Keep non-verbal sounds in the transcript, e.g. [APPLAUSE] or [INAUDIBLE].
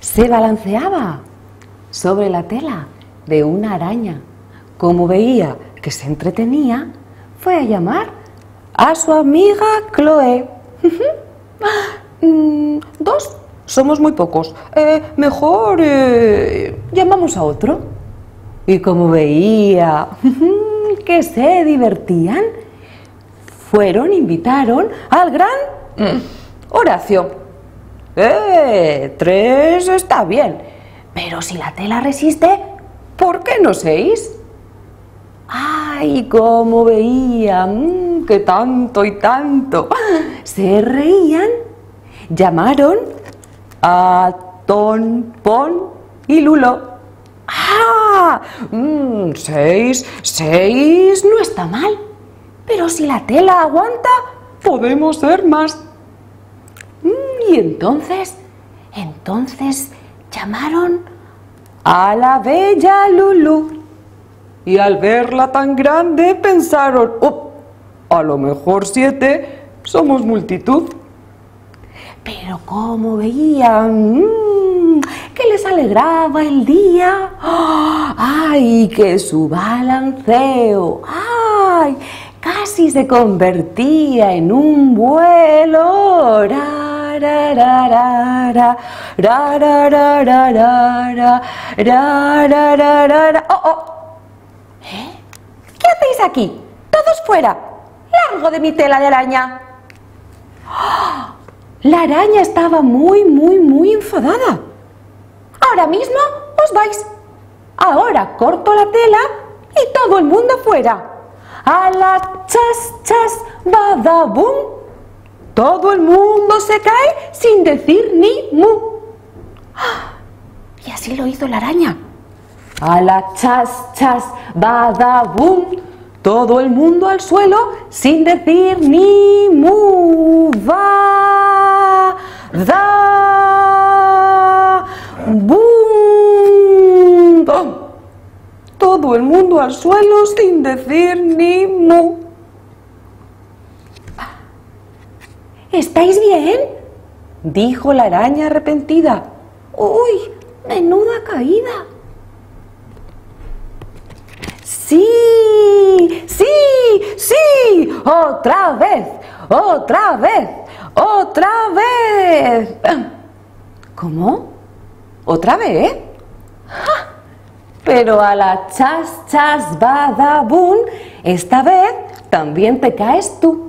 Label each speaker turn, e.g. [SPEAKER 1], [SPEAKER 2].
[SPEAKER 1] se balanceaba sobre la tela de una araña. Como veía que se entretenía, fue a llamar a su amiga Chloe. [LAUGHS] Dos, somos muy pocos. Eh, mejor eh, llamamos a otro. Y como veía [LAUGHS] que se divertían, fueron, invitaron al gran mm, Horacio. ¡Eh! Tres está bien. Pero si la tela resiste, ¿por qué no seis? ¡Ay, cómo veían! ¡Que tanto y tanto! Se reían, llamaron a Ton, Pon y Lulo. ¡Ah! Mm, seis, seis no está mal. Pero si la tela aguanta, podemos ser más. Y entonces, entonces llamaron a la bella Lulu. Y al verla tan grande pensaron, oh, a lo mejor siete somos multitud. Pero como veían mm, que les alegraba el día, ¡ay, que su balanceo! ¡ay! casi se convertía en un vuelo. Oh, oh. ¿Eh? ¿Qué hacéis aquí? Todos fuera. Largo de mi tela de araña. La araña estaba muy, muy, muy enfadada. Ahora mismo os vais. Ahora corto la tela y todo el mundo fuera. A la chas, chas, badabum. Todo el mundo se cae sin decir ni mu. Y así lo hizo la araña. A la chas, chas, badabum. Todo el mundo al suelo sin decir ni mu. Va, da, bum. Todo el mundo al suelo sin decir ni mu. ¿Estáis bien? dijo la araña arrepentida. ¡Uy! ¡Menuda caída! ¡Sí! ¡Sí! ¡Sí! ¡Otra vez! ¡Otra vez! ¡Otra vez! ¿Cómo? ¿Otra vez? Pero a la chas chas badabun, esta vez también te caes tú.